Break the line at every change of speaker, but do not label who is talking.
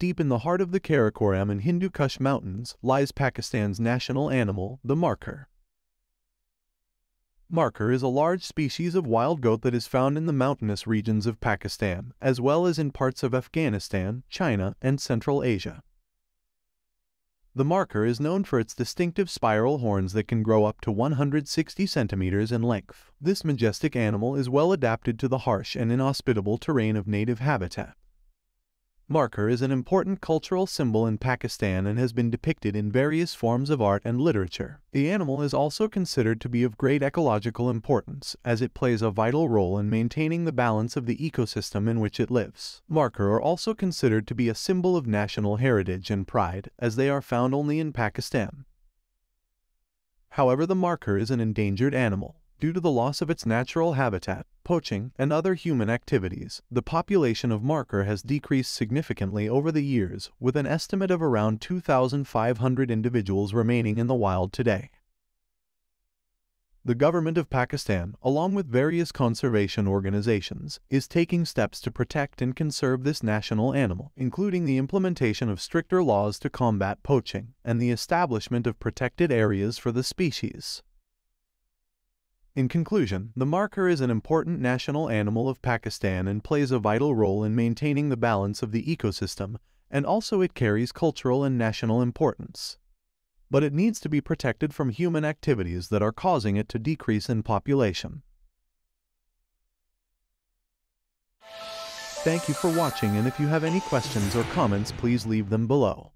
Deep in the heart of the Karakoram and Hindu Kush Mountains lies Pakistan's national animal, the markhor. Markhor is a large species of wild goat that is found in the mountainous regions of Pakistan, as well as in parts of Afghanistan, China, and Central Asia. The markhor is known for its distinctive spiral horns that can grow up to 160 centimeters in length. This majestic animal is well adapted to the harsh and inhospitable terrain of native habitat. Markhor is an important cultural symbol in Pakistan and has been depicted in various forms of art and literature. The animal is also considered to be of great ecological importance, as it plays a vital role in maintaining the balance of the ecosystem in which it lives. Markhor are also considered to be a symbol of national heritage and pride, as they are found only in Pakistan. However, the markhor is an endangered animal. Due to the loss of its natural habitat, poaching, and other human activities, the population of markhor has decreased significantly over the years, with an estimate of around 2,500 individuals remaining in the wild today. The government of Pakistan, along with various conservation organizations, is taking steps to protect and conserve this national animal, including the implementation of stricter laws to combat poaching and the establishment of protected areas for the species. In conclusion, the markhor is an important national animal of Pakistan and plays a vital role in maintaining the balance of the ecosystem, and also it carries cultural and national importance. But it needs to be protected from human activities that are causing it to decrease in population. Thank you for watching and if you have any questions or comments please leave them below.